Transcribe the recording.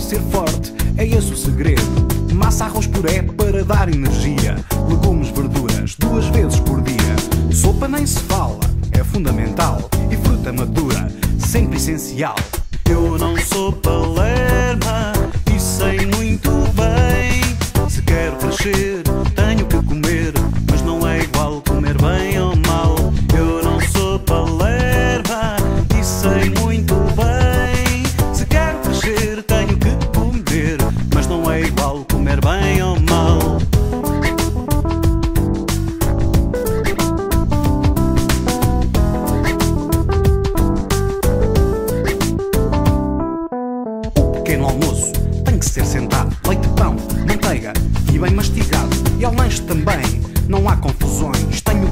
ser forte, é esse o segredo. Massa, arroz, puré para dar energia. Legumes, verduras, duas vezes por dia. Sopa nem se fala, é fundamental. E fruta madura, sempre essencial. Eu não sou palerma bem mastigado. E ao lanche também, não há confusões. Tenho